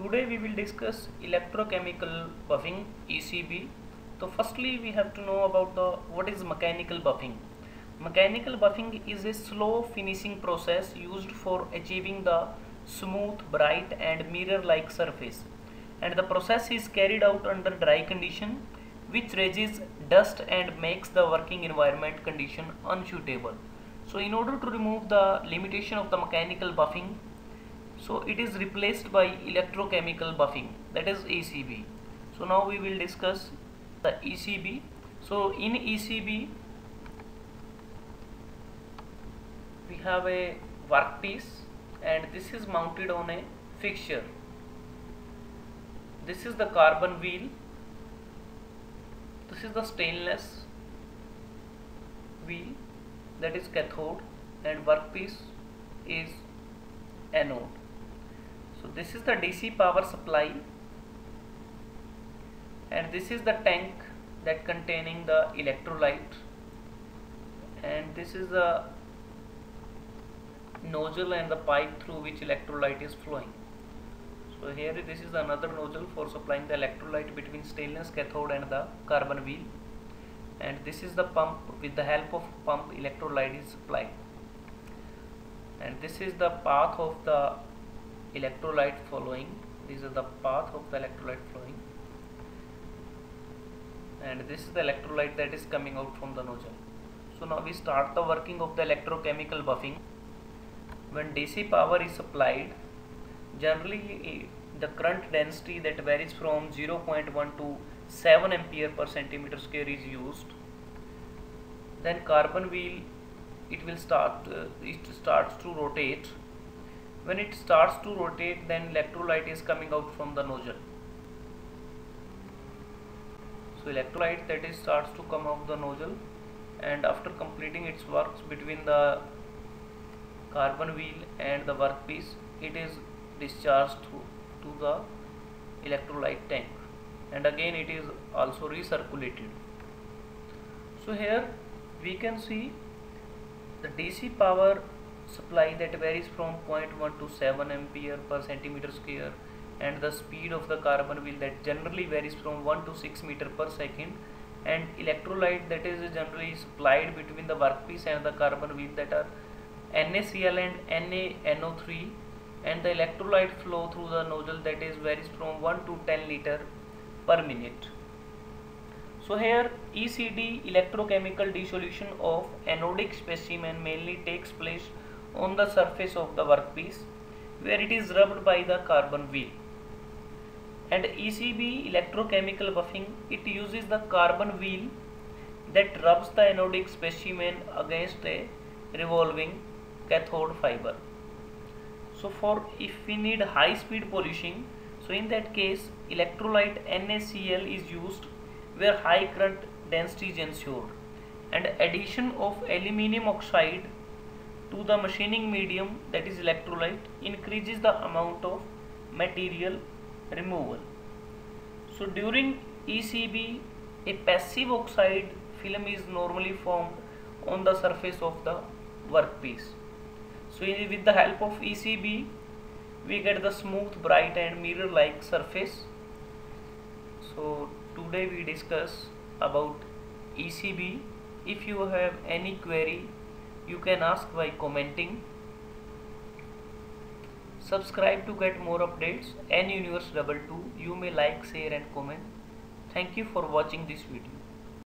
Today we will discuss electrochemical buffing ECB. So firstly we have to know about the what is mechanical buffing. Mechanical buffing is a slow finishing process used for achieving the smooth, bright and mirror-like surface. And the process is carried out under dry condition which raises dust and makes the working environment condition unsuitable. So in order to remove the limitation of the mechanical buffing, so it is replaced by electrochemical buffing that is ECB. So now we will discuss the ECB. So in ECB we have a workpiece and this is mounted on a fixture. This is the carbon wheel. This is the stainless wheel that is cathode and workpiece is anode. So this is the DC power supply and this is the tank that containing the electrolyte and this is the nozzle and the pipe through which electrolyte is flowing. So here this is another nozzle for supplying the electrolyte between stainless cathode and the carbon wheel and this is the pump with the help of pump electrolyte is supplied and this is the path of the electrolyte following. This is the path of the electrolyte flowing. And this is the electrolyte that is coming out from the nozzle. So now we start the working of the electrochemical buffing. When DC power is supplied, generally the current density that varies from 0.1 to 7 ampere per centimeter square is used. Then carbon wheel it will start uh, it starts to rotate when it starts to rotate then electrolyte is coming out from the nozzle. So electrolyte that is starts to come out the nozzle and after completing its works between the carbon wheel and the workpiece it is discharged to, to the electrolyte tank. And again it is also recirculated. So here we can see the DC power supply that varies from 0.1 to 7 ampere per centimeter square and the speed of the carbon wheel that generally varies from 1 to 6 meter per second and electrolyte that is generally supplied between the workpiece and the carbon wheel that are NaCl and NaNO3 and the electrolyte flow through the nozzle that is varies from 1 to 10 liter per minute. So here ECD electrochemical dissolution of anodic specimen mainly takes place on the surface of the workpiece where it is rubbed by the carbon wheel. And ECB electrochemical buffing it uses the carbon wheel that rubs the anodic specimen against a revolving cathode fiber. So for if we need high speed polishing so in that case electrolyte NaCl is used where high current density is ensured and addition of aluminium oxide to the machining medium that is electrolyte increases the amount of material removal. So during ECB a passive oxide film is normally formed on the surface of the workpiece. So with the help of ECB we get the smooth bright and mirror like surface. So today we discuss about ECB. If you have any query you can ask by commenting. Subscribe to get more updates ANUniverse Double Two. You may like, share and comment. Thank you for watching this video.